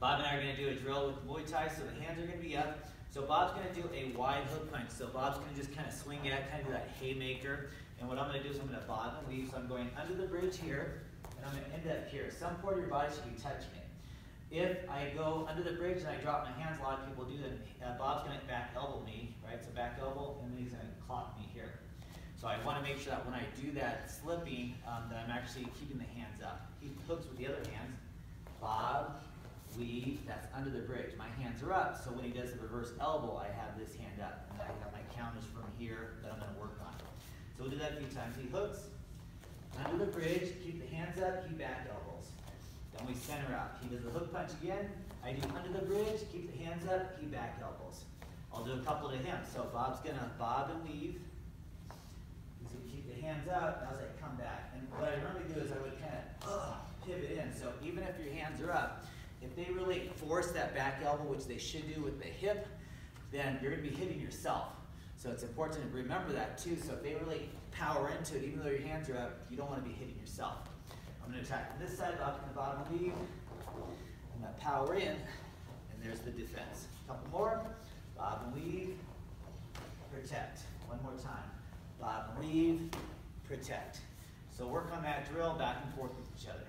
Bob and I are going to do a drill with Muay Thai, so the hands are going to be up. So Bob's going to do a wide hook punch. So Bob's going to just kind of swing at, kind of that haymaker. And what I'm going to do is I'm going to bob and weave. So I'm going under the bridge here, and I'm going to end up here. Some part of your body should be touching it. If I go under the bridge and I drop my hands, a lot of people do that. Uh, Bob's going to back elbow me, right? So back elbow, and then he's going to clock me here. So I want to make sure that when I do that slipping, um, that I'm actually keeping the hands up. He hooks with the other hands. Bob, that's under the bridge. My hands are up, so when he does the reverse elbow, I have this hand up. And I have my counters from here that I'm going to work on. So we'll do that a few times. He hooks, under the bridge, keep the hands up, keep back elbows. Then we center out. He does the hook punch again. I do under the bridge, keep the hands up, keep back elbows. I'll do a couple to him. So Bob's gonna bob and weave. He's gonna keep the hands up as I come back. And what I normally do is I would kind of uh, pivot in. So even if your hands are up, if they really force that back elbow, which they should do with the hip, then you're gonna be hitting yourself. So it's important to remember that too. So if they really power into it, even though your hands are up, you don't want to be hitting yourself. I'm going to attack this side, up in the bottom weave. I'm going to power in, and there's the defense. A couple more. Bob and weave, protect. One more time. Bob and weave, protect. So work on that drill back and forth with each other.